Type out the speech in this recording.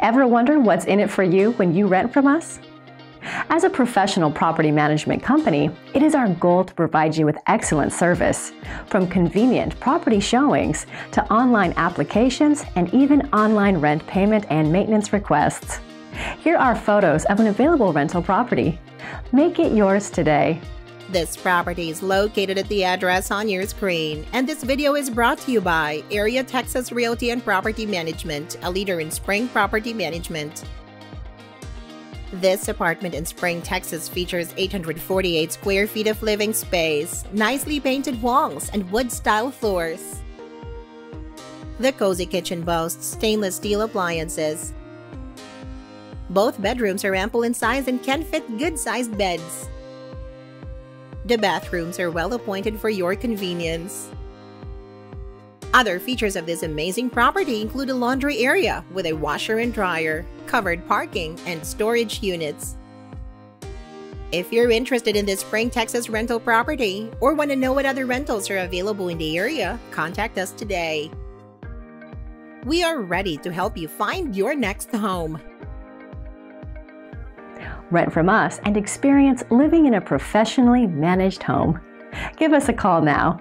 Ever wonder what's in it for you when you rent from us? As a professional property management company, it is our goal to provide you with excellent service, from convenient property showings to online applications and even online rent payment and maintenance requests. Here are photos of an available rental property. Make it yours today. This property is located at the address on your screen, and this video is brought to you by Area Texas Realty and Property Management, a leader in spring property management. This apartment in Spring, Texas features 848 square feet of living space, nicely painted walls, and wood-style floors. The cozy kitchen boasts stainless steel appliances. Both bedrooms are ample in size and can fit good-sized beds. The bathrooms are well appointed for your convenience. Other features of this amazing property include a laundry area with a washer and dryer, covered parking, and storage units. If you're interested in this Spring, Texas rental property or want to know what other rentals are available in the area, contact us today. We are ready to help you find your next home. Rent from us and experience living in a professionally managed home. Give us a call now